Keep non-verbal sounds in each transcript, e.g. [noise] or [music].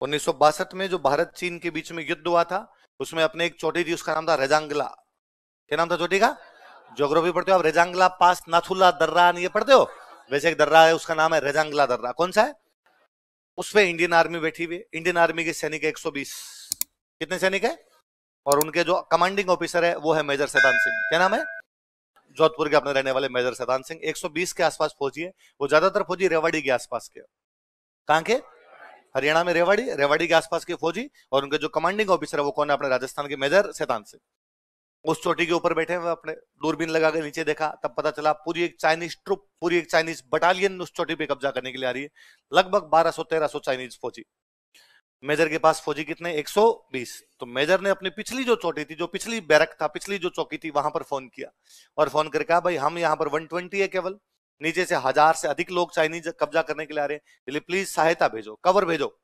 उन्नीस सौ बासठ में जो भारत चीन के बीच में युद्ध हुआ था, उसमें अपने एक चोटी थी, उसका नाम था रेजांगला। क्या नाम था चोटी का? ज्योग्राफी पढ़ते हो आप? रेजांगला पास नाथुल्ला दर्रा ये पढ़ते हो? वैसे एक दर्रा है, उसका नाम है रेजांगला दर्रा। कौन सा है? उसमें इंडियन आर्मी बैठी हुई इंडियन आर्मी के सैनिक है 120 कितने सैनिक है? और उनके जो कमांडिंग ऑफिसर है, वो है मेजर सैतान सिंह। क्या नाम है? जोधपुर के अपने रहने वाले मेजर सैतान सिंह। 120 के आसपास फौजी है। वो ज़्यादातर फौजी रेवाड़ी के आसपास के कहा के? हरियाणा में रेवाड़ी रेवाड़ी के आसपास के फौजी और उनके जो कमांडिंग ऑफिसर है, वो कौन है अपने राजस्थान के मेजर? सैतान सिंह। उस चोटी के ऊपर बैठे हुए अपने दूरबीन लगा के नीचे देखा, तब पता चला पूरी एक चाइनीज़ ट्रुप पूरी एक चाइनीज़ बटालियन उस चोटी पे कब्जा करने के लिए आ रही है। लगभग 1200 1300 चाइनीज़ फौजी। मेजर के पास फौजी कितने? 120 तो मेजर ने अपनी पिछली जो चोटी थी, जो पिछली बैरक था, पिछली जो चौकी थी, वहाँ पर फ़ोन किया और फ़ोन करके कहा, भाई, हम यहाँ पर 120 है केवल। नीचे से हज़ार से अधिक लोग चाइनीज़ कब्जा करने के लिए आ रहे हैं। प्लीज़ सहायता भेजो कवर भेजो,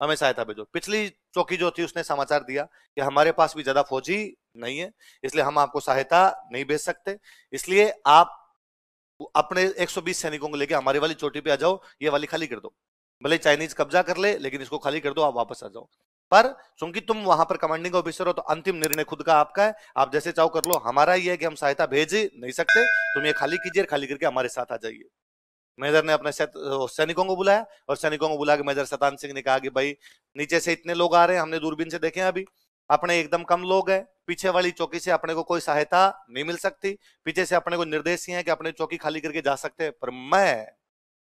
हमें सहायता भेजो। पिछली चौकी जो थी, उसने समाचार दिया कि हमारे पास भी ज़्यादा फौजी नहीं है, इसलिए हम आपको सहायता नहीं भेज सकते। इसलिए आप अपने 120 सैनिकों को लेकर हमारी वाली चोटी पे आ जाओ, ये वाली खाली कर दो। भले चाइनीज़ कब्जा कर ले, लेकिन इसको खाली कर दो, आप वापस आ जाओ। पर चूँकि तुम वहाँ पर कमांडिंग ऑफिसर हो तो अंतिम निर्णय खुद का आपका है। आप जैसे चाहो कर लो, हमारा ये है कि हम सहायता भेज नहीं सकते। तुम ये खाली कीजिए खाली करके हमारे साथ आ जाइए। मेजर ने अपने सैनिकों को बुलाया और सैनिकों को बुला के मेजर सतान सिंह ने कहा कि भाई, नीचे से इतने लोग आ रहे हैं, हमने दूरबीन से देखे अभी। अपने एकदम कम लोग हैं। पीछे वाली चौकी से अपने को कोई सहायता नहीं मिल सकती। पीछे से अपने को निर्देश ही है कि अपने चौकी खाली करके जा सकते हैं। पर मैं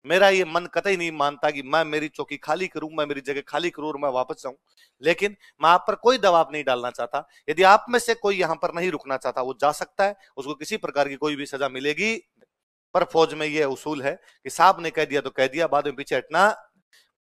मेरा ये मन कतई नहीं मानता कि मैं मेरी चौकी खाली करूँ, मैं मेरी जगह खाली करूँ और मैं वापस जाऊँ। लेकिन मैं आप पर कोई दबाव नहीं डालना चाहता। यदि आप में से कोई यहाँ पर नहीं रुकना चाहता, वो जा सकता है, उसको किसी प्रकार की कोई भी सजा मिलेगी पर फौज में ये उसूल है कि साहब ने कह दिया तो कह दिया, बाद में पीछे हटना।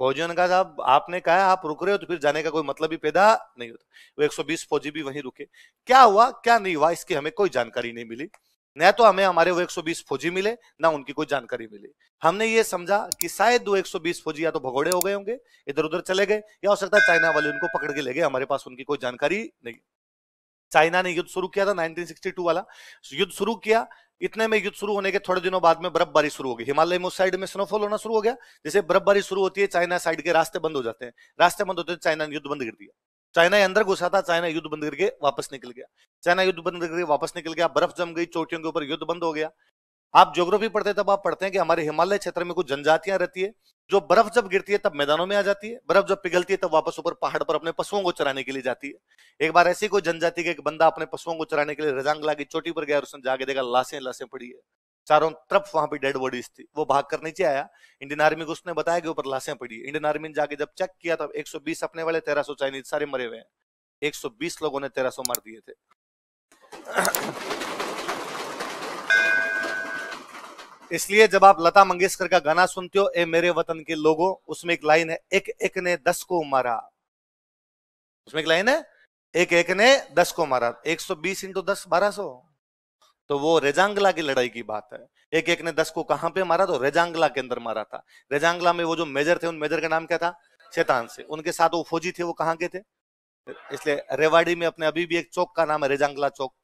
फौजियों ने कहा, साहब, आपने कहा आप रुक रहे हो तो फिर जाने का कोई मतलब ही पैदा नहीं होता। वो 120 फौजी भी वहीं रुके। क्या हुआ, क्या नहीं हुआ, इसकी हमें कोई जानकारी नहीं मिली। न तो हमें हमारे वो 120 फौजी मिले, ना उनकी कोई जानकारी मिली। हमने ये समझा कि शायद वो 120 फौजी या तो भगोड़े हो गए होंगे इधर उधर चले गए, या हो सकता है चाइना वाले उनको पकड़ के ले गए, हमारे पास उनकी कोई जानकारी नहीं। चाइना ने युद्ध शुरू किया था 1962 वाला। युद्ध शुरू किया, इतने में युद्ध शुरू होने के थोड़े दिनों बाद में बर्फबारी शुरू हो गई। हिमालय में उस साइड में स्नोफॉल होना शुरू हो गया, जैसे बर्फबारी शुरू होती है, चाइना साइड के रास्ते बंद हो जाते हैं। रास्ते बंद होते हैं, चाइना ने युद्ध बंद कर दिया। चाइना अंदर घुसा था, चाइना युद्ध बंद करके वापस निकल गया। चाइना युद्ध बंद करके वापस निकल गया, बर्फ़ जम गई, चोटियों के ऊपर युद्ध बंद हो गया। आप ज्योग्राफी पढ़ते तब आप पढ़ते हैं कि हमारे हिमालय क्षेत्र में कुछ जनजातियाँ रहती है, जो बर्फ़ जब गिरती है, तब मैदानों में आ जाती है, बर्फ़ जब पिघलती है, तब वापस ऊपर पहाड़ पर अपने पशुओं को चराने के लिए जाती है। एक बार ऐसी कोई जनजाति का एक बंदा अपने पशुओं को चराने के लिए रजांगला की चोटी पर गया और उसने जाके देखा, लाशें लाशें पड़ी है। चारों तरफ़ वहाँ पे डेड बॉडीज थी। वो भाग कर नीचे आया। इंडियन आर्मी को उसने बताया कि ऊपर लाशें पड़ी इंडियन आर्मी ने जाके जब चेक किया, तब 120 अपने वाले 1300 चाइनीज़ सारे मरे हुए हैं। 120 लोगों ने 1300 मार दिए थे। इसलिए जब आप लता मंगेशकर का गाना सुनते हो, ए मेरे वतन के लोगों, उसमें एक लाइन है, एक एक ने दस को मारा। उसमें एक लाइन है, एक एक ने दस को मारा। 120 बीस इंटू दस, बारह सौ। तो वो रेजांगला की लड़ाई की बात है। एक एक ने दस को कहाँ पे मारा? तो रेजांगला के अंदर मारा था। रेजांगला में वो जो मेजर थे, उन मेजर का नाम क्या था? शैतान से। उनके साथ वो फौजी थे, वो कहाँ के थे? इसलिए रेवाड़ी में अपने अभी भी एक चौक का नाम है, रेजांगला चौक।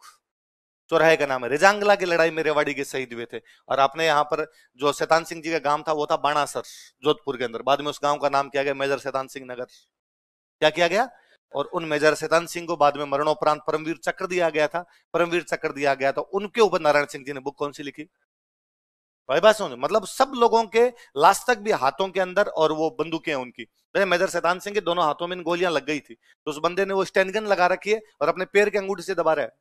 चौराहे का नाम है रेजांगला की लड़ाई में रेवाड़ी के शहीद हुए थे। और आपने यहाँ पर जो शैतान सिंह जी का गाँव था, वो था बाणासर, जोधपुर के अंदर। बाद में उस गाँव का नाम किया गया मेजर शैतान सिंह नगर। क्या किया गया? और उन मेजर शैतान सिंह को बाद में मरणोपरांत परमवीर चक्र दिया गया था। परमवीर चक्र दिया गया था। उनके ऊपर नारायण सिंह जी ने बुक कौन सी लिखी? भाई बात सुन मतलब सब लोगों के लास्ट तक भी हाथों के अंदर और वो बंदूकें उनकी। मेजर शैतान सिंह के दोनों हाथों में इन गोलियाँ लग गई थी। तो उस बंदे ने वो स्टैंडगन लगा रखी है और अपने पैर के अंगूठे से दबा रहा है।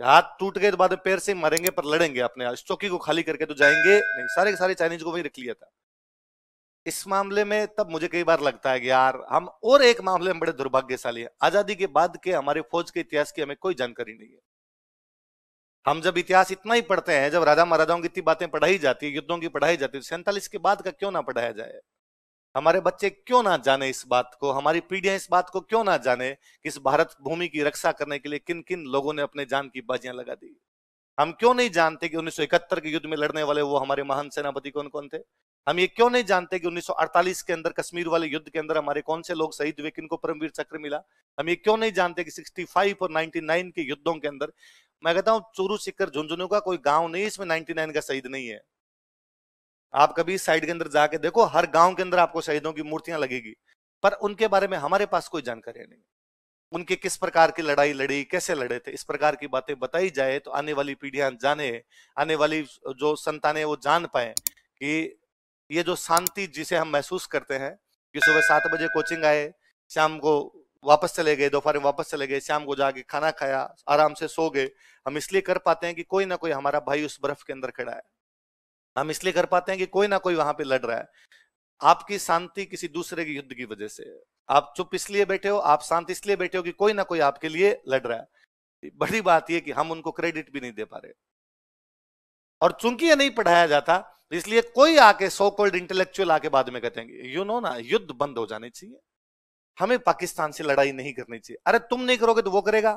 हाथ टूट गए तो बाद में पैर से मरेंगे पर लड़ेंगे अपने चौकी को खाली करके तो जाएँगे नहीं। सारे के सारे चाइनीज़ को वही रख लिया था। इस मामले में तब मुझे कई बार लगता है कि यार, हम और एक मामले में बड़े दुर्भाग्यशाली हैं। आज़ादी के बाद के हमारे फौज के इतिहास की हमें कोई जानकारी नहीं है। हम जब इतिहास इतना ही पढ़ते हैं, जब राजा महाराजाओं की इतनी बातें पढ़ाई जाती है युद्धों की पढ़ाई जाती है सैंतालीस के बाद का क्यों ना पढ़ाया जाए? हमारे बच्चे क्यों ना जाने इस बात को? हमारी पीढ़ियाँ इस बात को क्यों ना जाने कि इस भारत भूमि की रक्षा करने के लिए किन किन लोगों ने अपने जान की बाजियाँ लगा दी? हम क्यों नहीं जानते कि 1971 के युद्ध में लड़ने वाले वो हमारे महान सेनापति कौन कौन थे? हम ये क्यों नहीं जानते कि 1948 के अंदर कश्मीर वाले युद्ध के अंदर हमारे कौन से लोग शहीद हुए, किनको परमवीर चक्र मिला? हम ये क्यों नहीं जानते कि 65 और 99 के युद्धों के अंदर, मैं कहता हूँ चूरू सिक्कर झुंझुनू का कोई गाँव नहीं इसमें 99 का शहीद नहीं है। आप कभी साइड के अंदर जाके देखो, हर गाँव के अंदर आपको शहीदों की मूर्तियाँ लगेगी। पर उनके बारे में हमारे पास कोई जानकारी नहीं। उनके किस प्रकार की लड़ाई लड़ी, कैसे लड़े थे, इस प्रकार की बातें बताई जाए तो आने वाली पीढ़ियाँ जाने, आने वाली जो संतानें वो जान पाए कि ये जो शांति जिसे हम महसूस करते हैं कि सुबह सात बजे कोचिंग आए, शाम को वापस चले गए, दोपहर में वापस चले गए, शाम को जाके खाना खाया, आराम से सो गए, हम इसलिए कर पाते हैं कि कोई ना कोई हमारा भाई उस बर्फ़ के अंदर खड़ा है। हम इसलिए कर पाते हैं कि कोई ना कोई वहाँ पे लड़ रहा है। आपकी शांति किसी दूसरे के युद्ध की वजह से आप चुप इसलिए बैठे हो, आप शांत इसलिए बैठे हो कि कोई ना कोई आपके लिए लड़ रहा है। बड़ी बात यह कि हम उनको क्रेडिट भी नहीं दे पा रहे। और चूँकि ये नहीं पढ़ाया जाता इसलिए कोई आके सो कोल्ड इंटेलेक्चुअल आके बाद में कहते हैं यू नो ना, युद्ध बंद हो जाने चाहिए। हमें पाकिस्तान से लड़ाई नहीं करनी चाहिए। अरे तुम नहीं करोगे तो वो करेगा।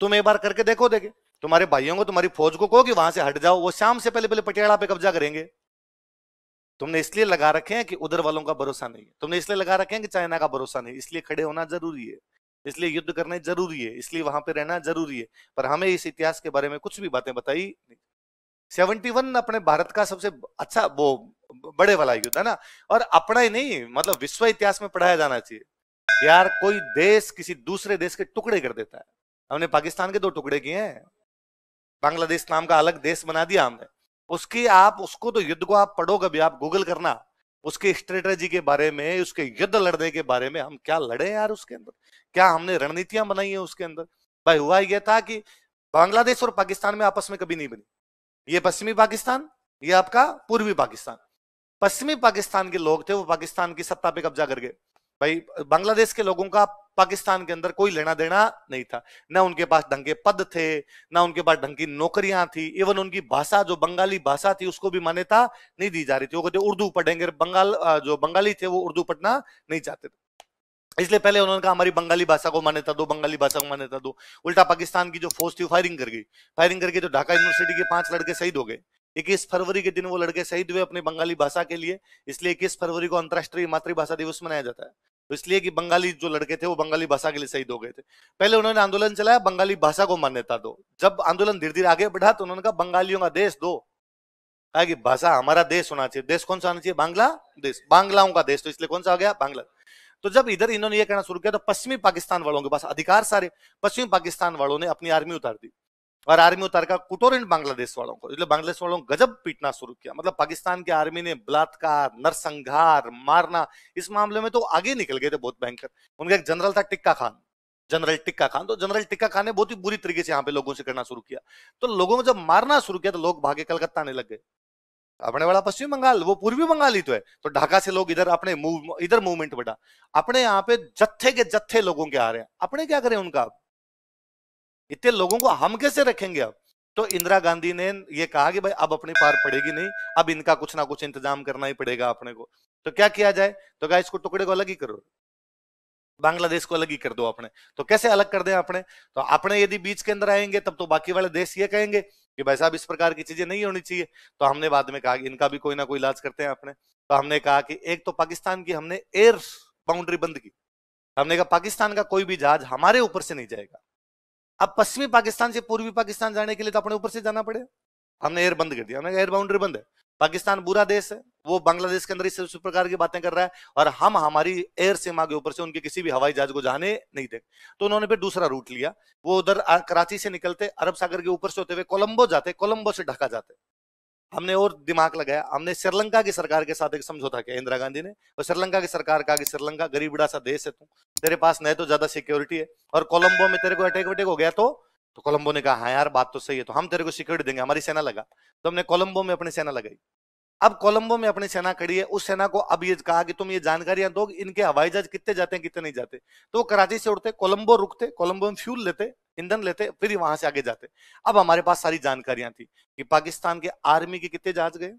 तुम एक बार करके देखो, देखे। तुम्हारे भाइयों को, तुम्हारी फौज को कहो कि वहाँ से हट जाओ, वो शाम से पहले पहले पटियाला पे कब्जा करेंगे। तुमने इसलिए लगा रखे हैं कि उधर वालों का भरोसा नहीं है। तुमने इसलिए लगा रखे हैं कि चाइना का भरोसा नहीं इसलिए खड़े होना ज़रूरी है। इसलिए युद्ध करना ज़रूरी है। इसलिए वहाँ पर रहना ज़रूरी है। पर हमें इस इतिहास के बारे में कुछ भी बातें बताई सेवेंटी वन अपने भारत का सबसे अच्छा वो बड़े वाला युद्ध, है ना? और अपना ही नहीं मतलब विश्व इतिहास में पढ़ाया जाना चाहिए। यार, कोई देश किसी दूसरे देश के टुकड़े कर देता है। हमने पाकिस्तान के दो टुकड़े किए हैं। बांग्लादेश नाम का अलग देश बना दिया हमने। उसकी आप, उसको तो युद्ध को आप पढ़ोगे भी आप गूगल करना। उसके स्ट्रेटेजी के बारे में, उसके युद्ध लड़ने के बारे में हम क्या लड़े यार उसके अंदर? क्या हमने रणनीतियाँ बनाई है उसके अंदर? भाई, हुआ यह था कि बांग्लादेश और पाकिस्तान में आपस में कभी नहीं बनी। ये पश्चिमी पाकिस्तान, ये आपका पूर्वी पाकिस्तान। पश्चिमी पाकिस्तान के लोग थे, वो पाकिस्तान की सत्ता पे कब्जा कर गए। भाई, बांग्लादेश के लोगों का पाकिस्तान के अंदर कोई लेना देना नहीं था। ना उनके पास ढंग के पद थे, ना उनके पास ढंग की नौकरियाँ थी। इवन उनकी भाषा, जो बंगाली भाषा थी, उसको भी मान्यता नहीं दी जा रही थी। वो कहते, उर्दू पढ़ेंगे। बंगाल जो बंगाली थे, वो उर्दू पढ़ना नहीं चाहते थे। इसलिए पहले उन्होंने कहा, हमारी बंगाली भाषा को मान्यता दो, बंगाली भाषा को मान्यता दो। उल्टा पाकिस्तान की जो फौज थी फायरिंग कर गई। फायरिंग करके तो ढाका यूनिवर्सिटी के पाँच लड़के शहीद हो गए। इक्कीस फरवरी के दिन वो लड़के शहीद हुए अपनी बंगाली भाषा के लिए। इसलिए इक्कीस फरवरी को अंतरराष्ट्रीय मातृभाषा दिवस मनाया जाता है। तो इसलिए कि बंगाली जो लड़के थे, वो बंगाली भाषा के लिए शहीद हो गए थे। पहले उन्होंने आंदोलन चलाया, बंगाली भाषा को मान्यता दो। जब आंदोलन धीरे धीरे आगे बढ़ा तो उन्होंने कहा, बंगालियों का देश दो। कहा कि, भाषा हमारा देश होना चाहिए। देश कौन सा होना चाहिए? बांग्ला देश बांग्लाओं का देश। तो इसलिए कौन सा हो गया? बांग्ला तो जब इधर इन्होंने ये कहना शुरू किया तो पश्चिमी पाकिस्तान वालों के पास अधिकार सारे। पश्चिमी पाकिस्तान वालों ने अपनी आर्मी उतार दी। और आर्मी उतार का कुटोरिन बांग्लादेश वालों को बांग्लादेश वालों को गजब पीटना शुरू किया। मतलब पाकिस्तान की आर्मी ने बलात्कार, नरसंहार, मारना, इस मामले में तो आगे निकल गए थे बहुत भयंकर। उनका एक जनरल था टिक्का खान। जनरल टिक्का खान तो जनरल टिक्का खान ने बहुत ही बुरी तरीके से यहाँ पे लोगों से करना शुरू किया। तो लोगों को जब मारना शुरू किया तो लोग भागे कलकत्ता आने लग गए। अपने वाला पश्चिम बंगाल, वो पूर्वी बंगाल ही तो है। तो ढाका से लोग इधर अपने मूव, इधर मूवमेंट बढ़ा अपने यहाँ पे जत्थे के जत्थे लोगों के आ रहे हैं। अपने क्या करें उनका? इतने लोगों को हम कैसे रखेंगे अब? तो इंदिरा गांधी ने ये कहा कि भाई, अब अपनी पार पड़ेगी नहीं, अब इनका कुछ ना कुछ इंतज़ाम करना ही पड़ेगा अपने को। तो क्या किया जाए? तो क्या इसको टुकड़े को अलग ही करो। बांग्लादेश को अलग ही कर दो अपने। तो कैसे अलग कर दें अपने? तो अपने यदि बीच के अंदर आएँगे, तब तो बाकी वाले देश ये कहेंगे कि भाई साहब, इस प्रकार की चीज़ें नहीं होनी चाहिए। तो हमने बाद में कहा कि इनका भी कोई ना कोई इलाज करते हैं अपने। तो हमने कहा कि एक तो पाकिस्तान की हमने एयर बाउंड्री बंद की। हमने कहा, पाकिस्तान का कोई भी जहाज़ हमारे ऊपर से नहीं जाएगा। अब पश्चिमी पाकिस्तान से पूर्वी पाकिस्तान जाने के लिए तो अपने ऊपर से जाना पड़े हमने एयर बंद कर दिया, हमने एयर बाउंड्री बंद है। पाकिस्तान बुरा देश है, वो बांग्लादेश के अंदर इस प्रकार की बातें कर रहा है और हम हमारी एयर सीमा के ऊपर से उनके किसी भी हवाई जहाज़ को जाने नहीं दे तो उन्होंने फिर दूसरा रूट लिया, वो उधर कराची से निकलते, अरब सागर के ऊपर से होते हुए कोलंबो जाते, कोलंबो से ढका जाते। हमने और दिमाग लगाया, हमने श्रीलंका की सरकार के साथ एक समझौता किया, इंदिरा गांधी ने, और श्रीलंका की सरकार कहा कि श्रीलंका गरीब बड़ा सा देश है तू, तेरे पास नहीं तो ज़्यादा सिक्योरिटी है, और कोलंबो में तेरे को अटैक वटैक हो गया तो तो कोलंबो ने कहा हाँ यार, बात तो सही है तो हम तेरे को सिक्योरिटी देंगे। हमारी सेना लगा तो हमने कोलंबो में अपनी सेना लगाई। अब कोलंबो में अपनी सेना खड़ी है, उस सेना को अब ये कहा कि तुम ये जानकारियाँ दो इनके हवाई जहाज़ कितने जाते हैं, कितने नहीं जाते। तो वो कराची से उड़ते, कोलंबो रुकते, कोलंबो में फ्यूल लेते, ईंधन लेते, फिर वहाँ से आगे जाते। अब हमारे पास सारी जानकारियाँ थी कि पाकिस्तान के आर्मी के कितने जहाज़ गए,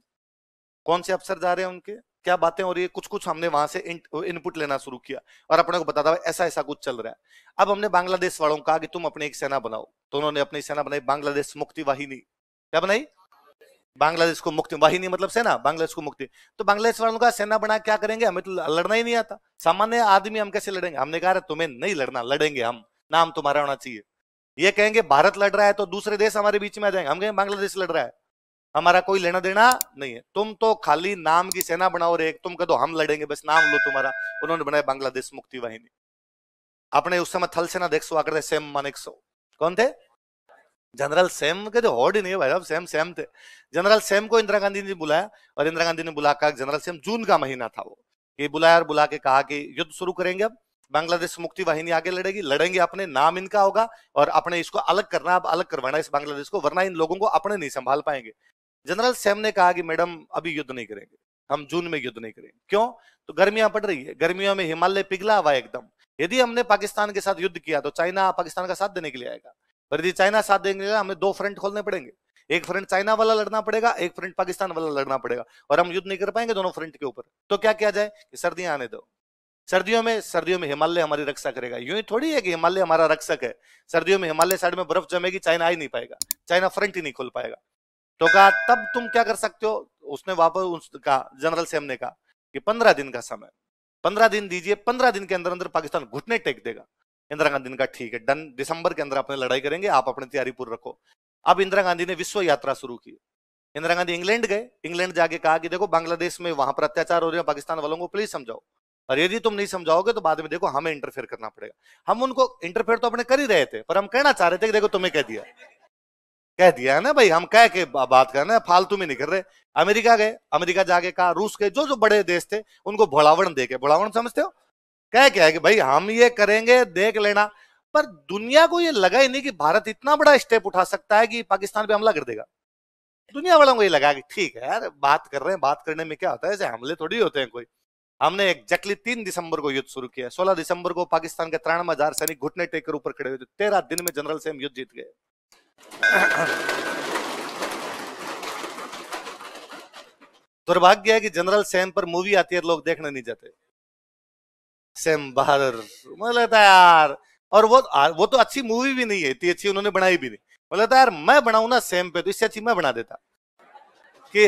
कौन से अफसर जा रहे हैं उनके, क्या बातें हो रही है कुछ कुछ हमने वहाँ से इनपुट लेना शुरू किया और अपने को बताता ऐसा ऐसा कुछ चल रहा है। अब हमने बांग्लादेश वालों को कहा कि तुम अपनी एक सेना बनाओ। तो उन्होंने अपनी सेना बनाई, बांग्लादेश मुक्ति वाहिनी क्या बनाई? बांग्लादेश को मुक्ति वाहिनी मतलब सेना, बांग्लादेश को मुक्ति। तो बांग्लादेश वालों का सेना बना क्या करेंगे? हमें तो लड़ना ही नहीं आता। सामान्य आदमी हम कैसे लड़ेंगे? हमने कहा तुम्हें नहीं लड़ना, लड़ेंगे हम। नाम तुम्हारा होना चाहिए। ये कहेंगे, भारत लड़ रहा है तो दूसरे देश हमारे बीच में आ जाएँगे। हम कहेंगे, बांग्लादेश लड़ रहा है। हमारा कोई लेना देना नहीं है। तुम तो खाली नाम की सेना बनाओ रे तुम कह दो, हम लड़ेंगे, बस नाम लो तुम्हारा। उन्होंने बनाया बांग्लादेश मुक्ति वाहिनी। अपने उस समय थल सेना, देख सो करते सेम मानिक सो। कौन थे? जनरल सेम के जो हॉर्ड ही नहीं है भाई साहब सेम सेम थे। जनरल सेम को इंदिरा गांधी ने बुलाया और इंदिरा गांधी ने बुला कर जनरल सेम जून का महीना था वो। ये बुलाया और बुला के कहा कि युद्ध शुरू करेंगे अब, बांग्लादेश मुक्ति वाहिनी आगे लड़ेगी, लड़ेंगे अपने, नाम इनका होगा और अपने इसको अलग करना, अब अलग करवाना इस बांग्लादेश को, वरना इन लोगों को अपने नहीं संभाल पाएँगे। जनरल सैम ने कहा कि मैडम, अभी युद्ध नहीं करेंगे, हम जून में युद्ध नहीं करेंगे। क्यों? तो गर्मियाँ पड़ रही है, गर्मियों में हिमालय पिघला हुआ एकदम। यदि हमने पाकिस्तान के साथ युद्ध किया तो चाइना पाकिस्तान का साथ देने के लिए आएगा। पर यदि चाइना साथ देंगे, हमें दो फ्रंट खोलने पड़ेंगे। एक फ्रंट चाइना वाला लड़ना पड़ेगा, एक फ्रंट पाकिस्तान वाला लड़ना पड़ेगा, और हम युद्ध नहीं कर पाएँगे दोनों फ्रंट के ऊपर। तो क्या किया जाए कि सर्दियाँ आने दो। सर्दियों में सर्दियों में हिमालय हमारी रक्षा करेगा। यूँ ही थोड़ी है कि हिमालय हमारा रक्षक है। सर्दियों में हिमालय साइड में बर्फ़ जमेगी, चाइना आ ही नहीं पाएगा। चाइना फ्रंट ही नहीं खोल पाएगा। तो कहा, तब तुम क्या कर सकते हो? उसने वापस कहा, जनरल सेम ने कहा कि पंद्रह दिन का समय। पंद्रह दिन दीजिए, पंद्रह दिन के अंदर अंदर पाकिस्तान घुटने टेक देगा। इंदिरा गांधी ने कहा, ठीक है, डन, दिसंबर के अंदर अपने लड़ाई करेंगे, आप अपनी तैयारी पूरी रखो। अब इंदिरा गांधी ने विश्व यात्रा शुरू की। इंदिरा गांधी इंग्लैंड गए। इंग्लैंड जाके कहा कि, देखो, बांग्लादेश में वहाँ पर अत्याचार हो रहे हैं, पाकिस्तान वालों को प्लीज़ समझाओ। और यदि तुम नहीं समझाओगे तो बाद में देखो, हमें इंटरफेयर करना पड़ेगा। हम उनको इंटरफेयर तो अपने कर ही रहे थे, पर हम कहना चाह रहे थे कि, देखो, तुम्हें कह दिया। कह दिया है ना भाई, हम कह के बात कर रहे हैं, फालतू में नहीं कर रहे। अमेरिका गए, अमेरिका जाके कहा, रूस के जो जो बड़े देश थे, उनको भोलावण दे के समझते हो? कह क्या है कि भाई हम ये करेंगे, देख लेना। पर दुनिया को ये लगा ही नहीं कि भारत इतना बड़ा स्टेप उठा सकता है कि पाकिस्तान पे हमला कर देगा। दुनिया वालों को ये लगा कि ठीक है यार, बात कर रहे हैं, बात करने में क्या होता है? ऐसे हमले थोड़ी होते हैं कोई। हमने एग्जैक्टली तीन दिसंबर को युद्ध शुरू किया सोलह दिसंबर को पाकिस्तान के तिरानवे हज़ार सैनिक घुटने टेक कर ऊपर खड़े हुए थे। तेरह दिन में जनरल से हम युद्ध जीत गए। दुर्भाग्य है कि जनरल सेम पर मूवी आती है लोग देखने नहीं जाते। सेम बहादुर मुझे यार। और वो वो तो अच्छी मूवी भी नहीं है, इतनी अच्छी उन्होंने बनाई भी नहीं। मुझे है यार, मैं बनाऊ ना सेम पे तो इससे अच्छी मैं बना देता। कि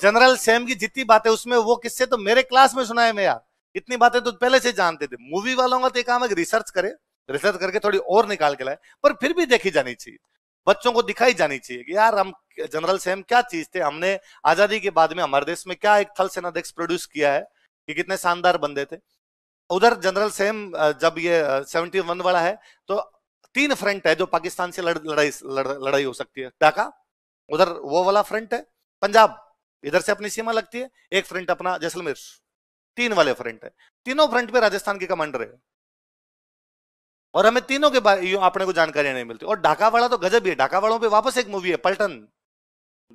जनरल सेम की जितनी बातें उसमें, वो किससे तो मेरे क्लास में सुना है मैं यार। इतनी बातें तो पहले से जानते थे। मूवी वालों का तो काम है रिसर्च करे रिसर्च करके थोड़ी और निकाल के लाए, पर फिर भी देखी जानी चाहिए। बच्चों को दिखाई जानी चाहिए कि यार, हम जनरल सेम क्या चीज़ थे, हमने आज़ादी के बाद में हमारे देश में क्या एक थल सेनाध्यक्ष प्रोड्यूस किया है। कि कितने शानदार बंदे थे। उधर जनरल सेम जब ये सेवेंटी वन वाला है तो तीन फ्रंट है जो पाकिस्तान से लड़, लड़ाई लड़, लड़ाई हो सकती है। ढाका उधर वो वाला फ्रंट है। पंजाब इधर से अपनी सीमा लगती है एक फ्रंट अपना जैसलमेर। तीन वाले फ्रंट है। तीनों फ्रंट पे राजस्थान के कमांडर है। और हमें तीनों के बारे को जानकारी नहीं मिलती। और ढाका वाला तो गजब ही है। ढाका वालों पे वापस एक मूवी है पलटन।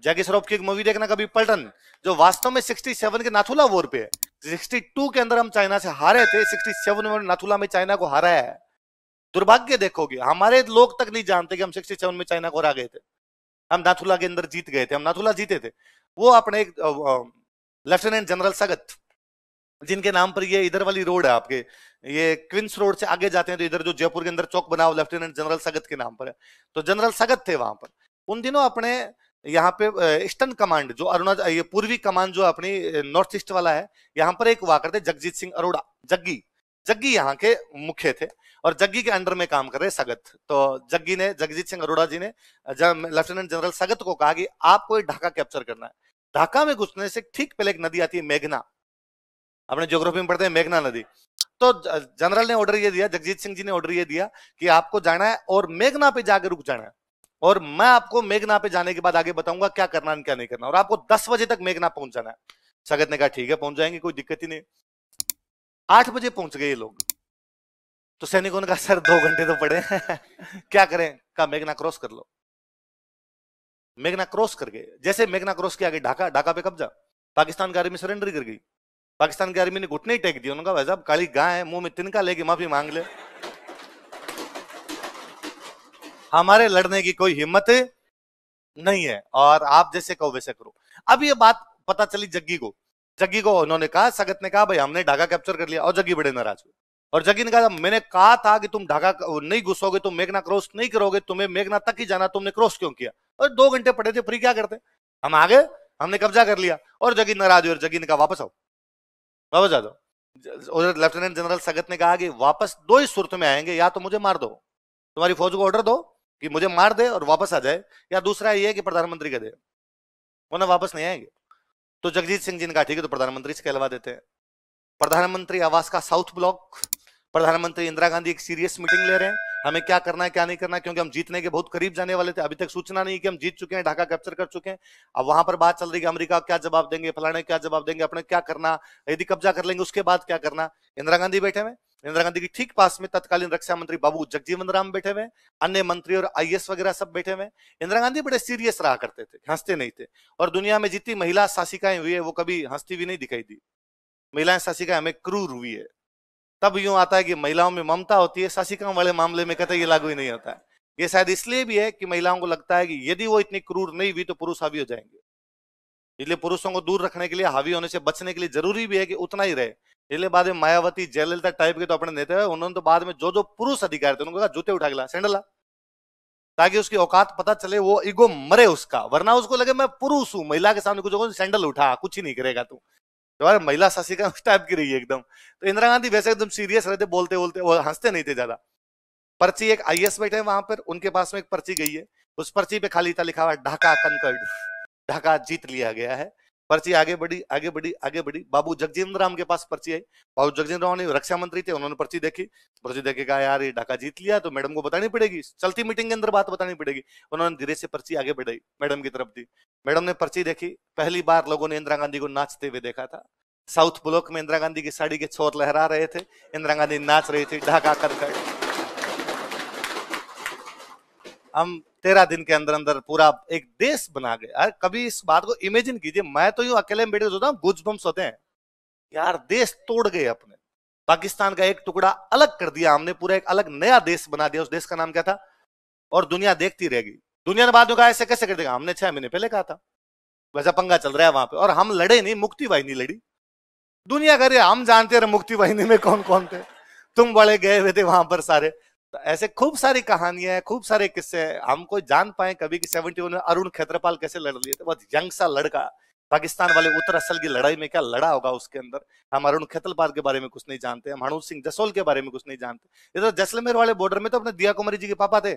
जैकी श्रॉफ की एक मूवी देखना कभी पलटन जो वास्तव में 67 के नाथुला वोर पे है। 62 के अंदर हम चाइना से हारे थे 67 में नाथुला में चाइना को हारा है। दुर्भाग्य देखोगे, हमारे लोग तक नहीं जानते कि हम 67 में चाइना को हरा गए थे। हम नाथुला के अंदर जीत गए थे, हम नाथुला जीते थे। वो अपने एक लेफ्टिनेंट जनरल सगत, जिनके नाम पर ये इधर वाली रोड है आपके, ये क्विंस रोड से आगे जाते हैं तो इधर जो जयपुर के अंदर चौक बना हुआ लेफ्टिनेंट जनरल सगत के नाम पर है। तो जनरल सगत थे वहाँ पर। उन दिनों अपने यहाँ पे ईस्टर्न कमांड जो अरुणाचल ये पूर्वी कमांड जो अपनी नॉर्थ ईस्ट वाला है, यहाँ पर एक हुआ करते जगजीत सिंह अरोड़ा, जग्गी। जग्गी यहाँ के मुख्य थे और जग्गी के अंडर में काम कर रहे सगत। तो जग्गी ने, जगजीत सिंह अरोड़ा जी ने लेफ्टिनेंट जनरल सगत को कहा कि आपको ढाका कैप्चर करना है। ढाका में घुसने से ठीक पहले एक नदी आती है मेघना। अपने ज्योग्राफी में पढ़ते हैं मेघना नदी। तो जनरल ने ऑर्डर ये दिया, जगजीत सिंह जी ने ऑर्डर ये दिया कि आपको जाना है और मेघना पे जाकर रुक जाना है। और मैं आपको मेघना पे जाने के बाद आगे बताऊँगा क्या करना क्या नहीं करना और आपको दस बजे तक मेघना पहुँच जाना है। सगत ने कहा, ठीक है, पहुँच जाएँगे, कोई दिक्कत ही नहीं। आठ बजे पहुँच गए ये लोग। तो सैनिकों ने कहा, सर, दो घंटे तो पड़े [laughs] क्या करें? कहा, मेघना क्रॉस कर लो। मेघना क्रॉस कर गए। जैसे मेघना क्रॉस किया गया ढाका ढाका पे कब्जा। पाकिस्तान की आर्मी सरेंडर कर गई। पाकिस्तान की आर्मी ने घुटने ही टेक दिया उन्होंने कहा, भाई साहब, काली गाय है, मुँह में तिनका लेके माफ़ी मांग ले। हमारे लड़ने की कोई हिम्मत नहीं है। और आप जैसे कहो, वैसे करो। अब ये बात पता चली जग्गी को। जग्गी को उन्होंने कहा, सगत ने कहा, भाई, हमने ढाका कैप्चर कर लिया और जग्गी बड़े नाराज़ हुए। और जग्गी ने कहा, मैंने कहा था कि तुम ढाका नहीं घुसोगे, तुम मेघना क्रॉस नहीं करोगे, तुम्हें मेघना तक ही जाना, तुमने क्रॉस क्यों किया? और दो घंटे पड़े थे, फ्री क्या करते? हम आ गए, हमने कब्जा कर लिया और जगी नाराज़ हुए और जगी ने कहा, वापस आओ, वापस आ जाओ। उधर लेफ्टिनेंट जनरल सगत ने कहा कि, वापस दो ही सूरत में आएँगे, या तो मुझे मार दो, तुम्हारी फौज को ऑर्डर दो कि मुझे मार दे और वापस आ जाए, या दूसरा ये कि प्रधानमंत्री का दे। वो वापस नहीं आएँगे। तो जगजीत सिंह जी ने कहा, ठीक है तो प्रधानमंत्री से कहलवा देते हैं। प्रधानमंत्री आवास का साउथ ब्लॉक, प्रधानमंत्री इंदिरा गांधी एक सीरियस मीटिंग ले रहे हैं। हमें क्या करना है, क्या नहीं करना क्योंकि हम जीतने के बहुत करीब जाने वाले थे। अभी तक सूचना नहीं कि हम जीत चुके हैं, ढाका कैप्चर कर चुके हैं। अब वहाँ पर बात चल रही है अमेरिका क्या जवाब देंगे, फलाने क्या जवाब देंगे, अपने क्या करना, यदि कब्जा कर लेंगे, उसके बाद क्या करना। इंदिरा गांधी बैठे हुए इंदिरा गांधी के ठीक पास में तत्कालीन रक्षा मंत्री बाबू जगजीवन राम बैठे हुए अन्य मंत्री और आई वगैरह सब बैठे हुए इंदिरा गांधी बड़े सीरियस रहा करते थे, हँसते नहीं थे। और दुनिया में जितनी महिला शासिकाएँ हुई है, वो कभी हंसती भी नहीं दिखाई दी। महिलाएँ शासिकाएँ हमें क्रूर हुई है। तब यूँ आता है कि महिलाओं में ममता होती है, शासिकाओं वाले मामले में कहते ये लागू ही नहीं होता है। ये शायद इसलिए भी है कि महिलाओं को लगता है कि यदि वो इतनी क्रूर नहीं हुई तो पुरुष हावी हो जाएँगे। इसलिए पुरुषों को दूर रखने के लिए, हावी होने से बचने के लिए ज़रूरी भी है कि उतना ही रहे। इसलिए बाद में मायावती, जयललिता टाइप के तो अपने नेता है, उन्होंने तो बाद में जो जो पुरुष अधिकार थे उनको कहा, जूते उठा गया सैंडल ताकि उसकी औकात पता चले, वो ईगो मरे उसका, वरना उसको लगे, मैं पुरुष हूँ, महिला के सामने कुछ सैंडल उठा, कुछ ही नहीं करेगा तू। तो महिला शासिका उस टाइप की रही है एकदम। तो इंदिरा गांधी वैसे एकदम सीरियस रहते, बोलते बोलते, वो हँसते नहीं थे ज़्यादा। पर्ची एक आई बैठे हैं वहाँ पर, उनके पास में एक पर्ची गई है। उस पर्ची पे खाली था, लिखा हुआ ढाका कनकड़ ढाका जीत लिया गया है। पर्ची आगे बढ़ी आगे बढ़ी आगे बढ़ी। बाबू जगजीवन राम के पास पर्ची आई। बाबू जगजीवन राम ने रक्षा मंत्री थे, उन्होंने पर्ची देखी। पर्ची देखे कहा, यार, ये ढाका जीत लिया तो मैडम को बतानी पड़ेगी। चलती मीटिंग के अंदर बात बतानी पड़ेगी। उन्होंने धीरे से पर्ची आगे बढ़ाई, मैडम की तरफ़ दी। मैडम ने पर्ची देखी। पहली बार लोगों ने इंदिरा गांधी को नाचते हुए देखा था। साउथ ब्लॉक में इंदिरा गांधी की साड़ी के छोर लहरा रहे थे। इंदिरा गांधी नाच रही थी, ढाका कर। हम तेरह दिन के अंदर अंदर पूरा एक देश बना गए यार कभी इस बात को इमेजिन कीजिए, मैं तो यूँ अकेले में बैठे सोता हूँ गुज बम्स होते हैं। यार, देश तोड़ गए अपने। पाकिस्तान का एक टुकड़ा अलग कर दिया हमने, पूरा एक अलग नया देश बना दिया, उस देश का नाम क्या था? और दुनिया देखती रहेगी। दुनिया ने बाद में कहा, ऐसे कैसे कर देगा? हमने छह महीने पहले कहा था। वैसा पंगा चल रहा है वहाँ पे। और हम लड़े नहीं, मुक्ति वाहिनी लड़ी। दुनिया करे हम जानते रहे मुक्ति वाहिनी में कौन कौन थे। तुम बड़े गए हुए थे वहाँ पर सारे। तो ऐसे खूब सारी कहानियाँ हैं, खूब सारे किस्से हम कोई जान पाए कभी कि सेवेंटी वन में अरुण खेत्रपाल कैसे लड़ लिए थे। बहुत यंग सा लड़का, पाकिस्तान वाले उत्तर असल की लड़ाई में क्या लड़ा होगा उसके अंदर? हम अरुण खेतलपाल के बारे में कुछ नहीं जानते, हम हनुज सिंह जसोल के बारे में कुछ नहीं जानते। इधर तो जैसलमेर वाले बॉर्डर में तो अपने दिया कुमारी जी के पापा थे।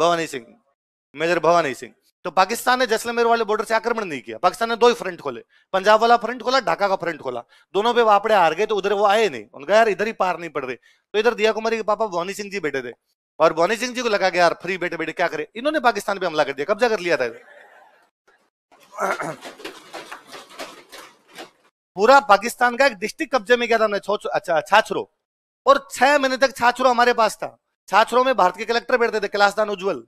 भवानी सिंह, मेजर भवानी सिंह। तो पाकिस्तान ने जैसलमेर वाले बॉर्डर से आक्रमण नहीं किया। पाकिस्तान ने दो ही फ्रंट खोले। पंजाब वाला फ्रंट खोला, ढाका का फ्रंट खोला। दोनों पे वापड़े हार गए तो उधर वो आए नहीं। उनका यार इधर ही पार नहीं पड़ रहे। तो इधर दिया कुमारी के पापा भवानी सिंह जी बैठे थे। और भवानी सिंह जी को लगा गया यार फ्री बैठे बैठे, क्या करे? इन्होंने पाकिस्तान पे हमला कर दिया। कब्जा कर लिया था। पूरा पाकिस्तान का एक डिस्ट्रिक्ट कब्जे में गया था अच्छा छाछरो। और छह महीने तक छाछरो हमारे पास था। छाछरो में भारत के कलेक्टर बैठते थे कैलाशदान उज्जवल।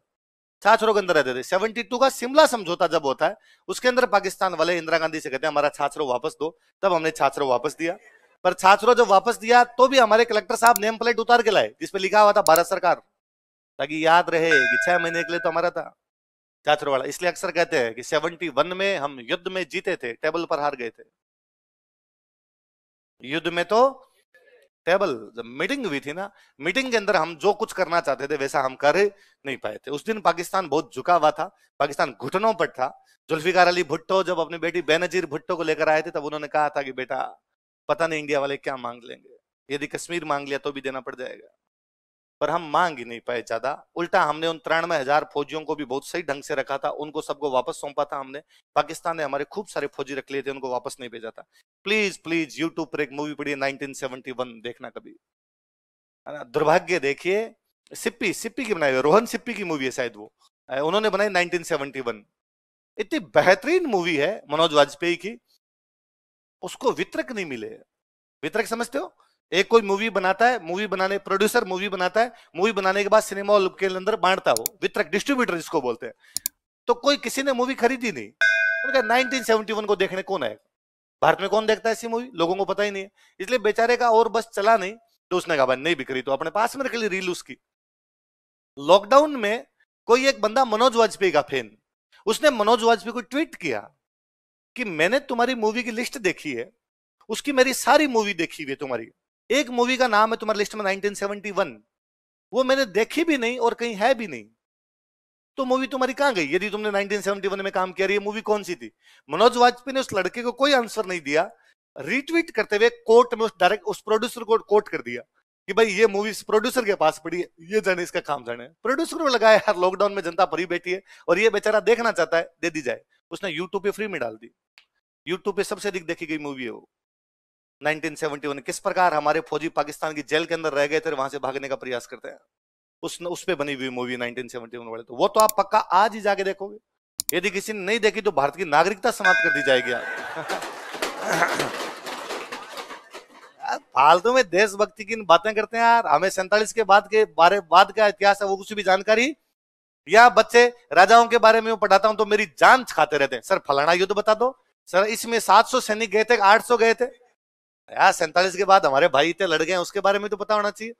छाछरों के अंदर रहते थे। सेवेंटी टू का शिमला समझौता जब होता है, उसके अंदर पाकिस्तान वाले इंदिरा गांधी से कहते हैं, हमारा छाछरो वापस दो। तब हमने छाछरो वापस दिया। पर छाछरो जब वापस दिया तो भी हमारे कलेक्टर साहब नेम प्लेट उतार के लाए जिसपे लिखा हुआ था, भारत सरकार। ताकि याद रहे कि छह महीने के लिए तो हमारा था छाछरो वाला। इसलिए अक्सर कहते हैं कि सेवेंटी वन में हम युद्ध में जीते थे, टेबल पर हार गए थे। युद्ध में तो टेबल जब मीटिंग हुई थी ना मीटिंग के अंदर हम जो कुछ करना चाहते थे, वैसा हम कर नहीं पाए थे। उस दिन पाकिस्तान बहुत झुका हुआ था, पाकिस्तान घुटनों पर था। जुल्फिकार अली भुट्टो जब अपनी बेटी बेनजीर भुट्टो को लेकर आए थे, तब उन्होंने कहा था कि, बेटा, पता नहीं इंडिया वाले क्या मांग लेंगे। यदि कश्मीर मांग लिया तो भी देना पड़ जाएगा। पर हम मांग ही नहीं पाए ज़्यादा। उल्टा हमने उन तिरानवे हज़ार फौजियों को भी बहुत सही ढंग से रखा था, उनको सबको वापस सौंपा था हमने। पाकिस्तान ने हमारे खूब सारे फौजी रख लिए थे, उनको वापस नहीं भेजा था। प्लीज़ प्लीज़ यूट्यूब पर एक मूवी पड़ी नाइनटीन देखना कभी। दुर्भाग्य देखिए, सिप्पी सिप्पी की बनाई रोहन सिप्पी की मूवी है शायद वो। उन्होंने बनाई 1971 इतनी बेहतरीन मूवी है मनोज वाजपेयी की, उसको वितरक नहीं मिले। वितरक समझते हो? एक कोई मूवी बनाता है मूवी बनाने प्रोड्यूसर मूवी बनाता है मूवी बनाने के बाद सिनेमा हॉल के अंदर बांटता हो वितरक डिस्ट्रीब्यूटर जिसको बोलते हैं। तो कोई किसी ने मूवी खरीदी नहीं। तो 1971 को देखने कौन आएगा? भारत में कौन देखता है ऐसी मूवी लोगों को पता ही नहीं है। इसलिए बेचारे का और बस चला नहीं तो उसने कहा, भाई, नहीं बिक्री तो अपने पास में रख ली रील उसकी। लॉकडाउन में कोई एक बंदा मनोज वाजपेयी का फ़ैन उसने मनोज वाजपेयी को ट्वीट किया कि, मैंने तुम्हारी मूवी की लिस्ट देखी है, उसकी मेरी सारी मूवी देखी हुई है तुम्हारी। एक मूवी का नाम है तुम्हारी लिस्ट में 1971 वो मैंने देखी भी नहीं और कहीं है भी नहीं। तो मूवी तुम्हारी कहाँ गई? यदि तुमने 1971 में काम किया, ये मूवी कौन सी थी? मनोज वाजपेयी ने उस लड़के को कोई आंसर नहीं दिया। रिट्वीट करते हुए कोर्ट में उस डायरेक्ट, उस प्रोड्यूसर को कोर्ट कर दिया कि भाई ये मूवी प्रोड्यूसर के पास पड़ी है, ये जाने इसका काम जाने प्रोड्यूसर को लगाया यार लॉकडाउन में जनता भरी बैठी है और ये बेचारा देखना चाहता है, दे दी जाए। उसने यूट्यूब पे फ्री में डाल दी। यूट्यूब पे सबसे अधिक देखी गई मूवी है वो। 1971 किस प्रकार हमारे फौजी पाकिस्तान की जेल के अंदर रह गए थे वहाँ से भागने का प्रयास करते हैं? उस उस पे बनी हुई मूवी 1971 वाले। तो वो तो आप पक्का आज ही जाके देखोगे। यदि किसी ने नहीं देखी तो भारत की नागरिकता समाप्त कर दी जाएगी फालतू में देशभक्ति की बातें करते हैं यार। हमें सैंतालीस के बाद के बारे, बाद का इतिहास है, वो कुछ भी जानकारी या बच्चे राजाओं के बारे में पढ़ाता हूँ तो मेरी जान खाते रहते हैं। सर, फलाना युद्ध बता दो। सर, इसमें 700 सैनिक गए थे 800 गए थे। यार, सैंतालीस के बाद हमारे भाई इतने लड़ गए उसके बारे में तो पता होना चाहिए।